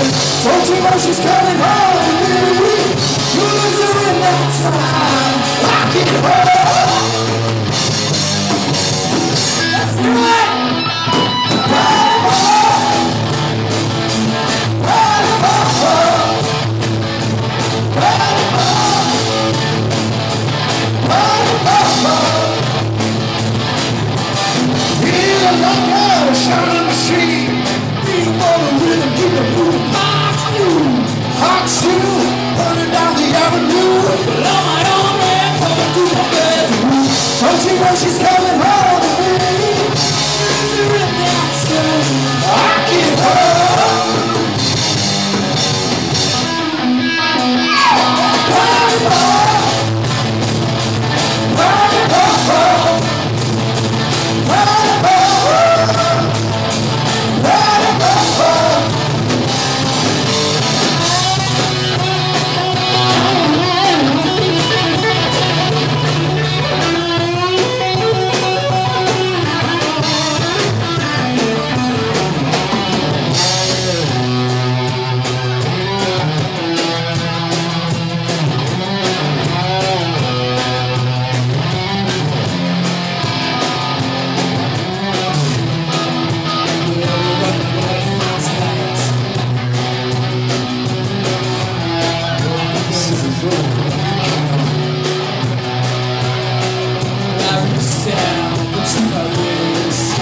Don't you know she's coming home with me? You lose her in that time. I get her. Let's do it. Feel like She's mine, but I'm mine.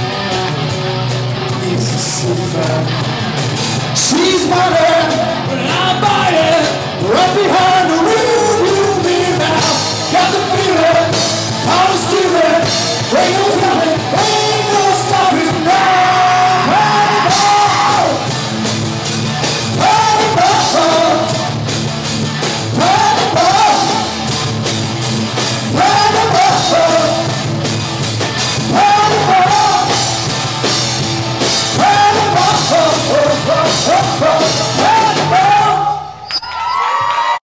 Right behind.